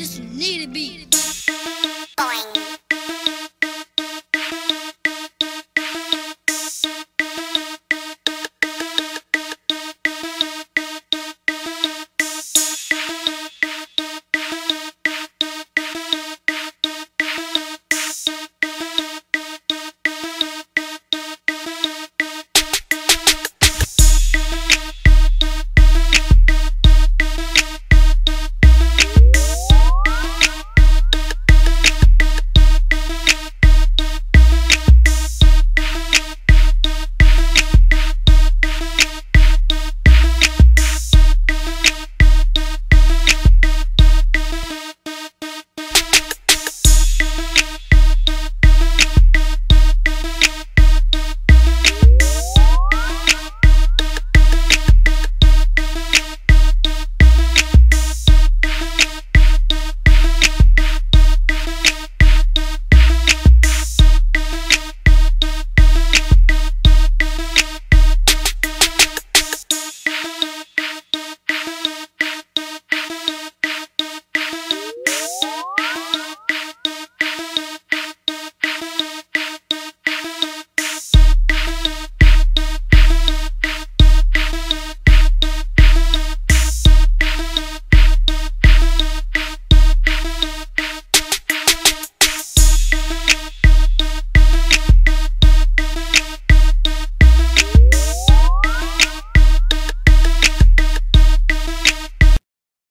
This need to be.